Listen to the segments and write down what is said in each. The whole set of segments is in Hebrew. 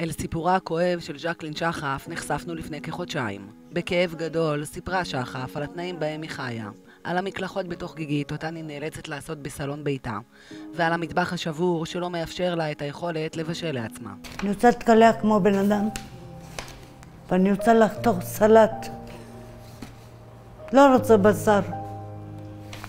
אל סיפורה הכואב של ז'קלין שחף נחשפנו לפני כחודשיים. בכאב גדול סיפרה שחף על התנאים בהם היא חיה, על המקלחות בתוך גיגית אותן היא נאלצת לעשות בסלון ביתה, ועל המטבח השבור שלא מאפשר לה את היכולת לבשל לעצמה. אני רוצה להתקלח כמו בן אדם, ואני רוצה לחתוך סלט. לא רוצה בשר.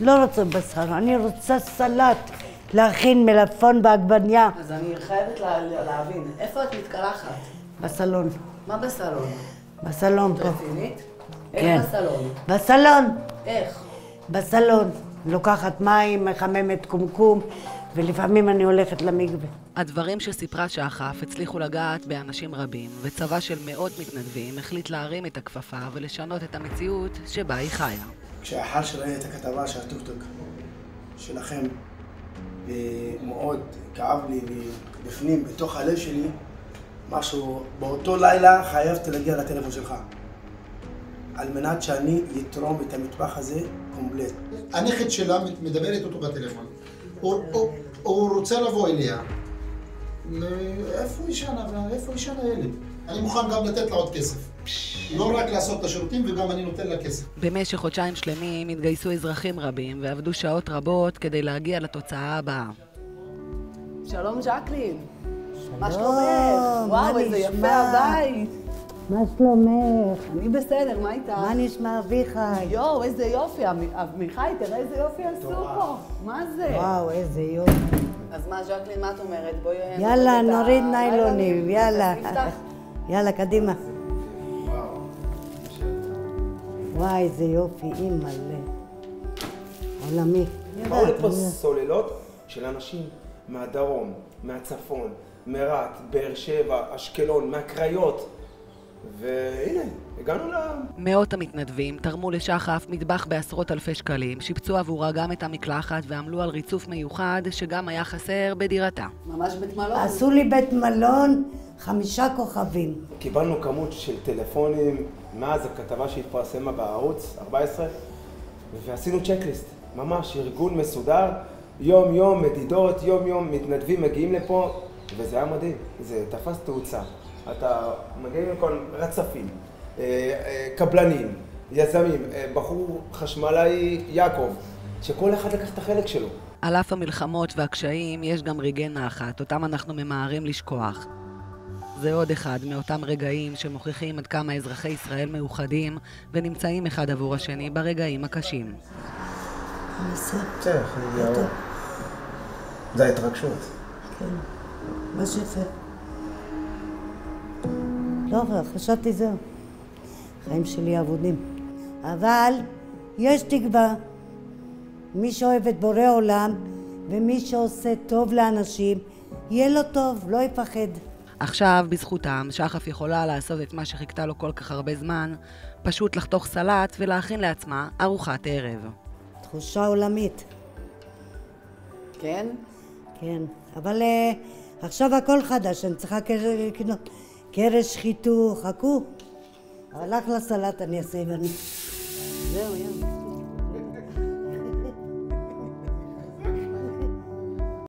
לא רוצה בשר, אני רוצה סלט. להכין מלפון בעגבניה. אז אני חייבת להבין, איפה את מתקלחת? בסלון. מה בסלון? בסלון פה. רצינית? כן. איך בסלון? בסלון. איך? בסלון. לוקחת מים, מחממת קומקום, ולפעמים אני הולכת למקווה. הדברים שסיפרה שחף הצליחו לגעת באנשים רבים, וצבא של מאות מתנדבים החליט להרים את הכפפה ולשנות את המציאות שבה היא חיה. כשאחר שראיתי את הכתבה של הטוקטוק שלכם, ומאוד כאב לי בפנים, בתוך הלב שלי, משהו, באותו לילה חייבתי להגיע לטלפון שלך. על מנת שאני אתרום את המטבח הזה קומפלט. הנכד שלה מדבר איתו בטלפון. הוא, רוצה לבוא אליה. איפה ישנה? איפה היא ישנה ילד? אני מוכן גם לתת לה עוד כסף. לא רק לעשות את השירותים, וגם אני נותן לה כסף. במשך חודשיים שלמים התגייסו אזרחים רבים ועבדו שעות רבות כדי להגיע לתוצאה הבאה. שלום ז'קלין. מה שלומך? וואו, איזה יפה הבית. מה שלומך? אני בסדר, מה איתך? מה נשמע אביחי? יואו, איזה יופי. עמיחי, תראה איזה יופי עשו פה. מה זה? וואו, איזה יופי. אז מה, ז'קלין, מה את אומרת? בואי... יאללה, נוריד ניילונים, יאללה. יאללה, קדימה. וואי, איזה יופי, אימא'לה. עולמי. באו לפה סוללות של אנשים מהדרום, מהצפון, מרהט, באר שבע, אשקלון, מהקריות. והנה, הגענו ל... מאות המתנדבים תרמו לשחף מטבח בעשרות אלפי שקלים, שיפצו עבורה גם את המקלחת ועמלו על ריצוף מיוחד שגם היה חסר בדירתה. ממש בית מלון. עשו לי בית מלון חמישה כוכבים. קיבלנו כמות של טלפונים מאז הכתבה שהתפרסמה בערוץ 14 ועשינו צ'קליסט, ממש ארגון מסודר, יום יום מדידות, יום יום מתנדבים מגיעים לפה וזה היה מדהים, זה תפס תאוצה. אתה מגיע עם כל רצפים, קבלנים, יזמים, אה, בחור חשמלאי יעקב, שכל אחד לקח את החלק שלו. על אף המלחמות והקשיים, יש גם רגעי נחת, אותם אנחנו ממהרים לשכוח. זה עוד אחד מאותם רגעים שמוכיחים עד כמה אזרחי ישראל מאוחדים ונמצאים אחד עבור השני ברגעים הקשים. זה ההתרגשות. כן, מה שיפה. לא, חשבתי זהו. החיים שלי אבודים. אבל יש תקווה. מי שאוהב את בורא עולם ומי שעושה טוב לאנשים, יהיה לו טוב, לא יפחד. עכשיו, בזכותם, שחף יכולה לעשות את מה שחיכתה לו כל כך הרבה זמן, פשוט לחתוך סלט ולהכין לעצמה ארוחת ערב. תחושה עולמית. כן? כן, אבל uh, עכשיו הכל חדש, אני צריכה קרש חיתוך, חכו. אבל אחלה סלט אני אעשה ואני... זהו, יאללה.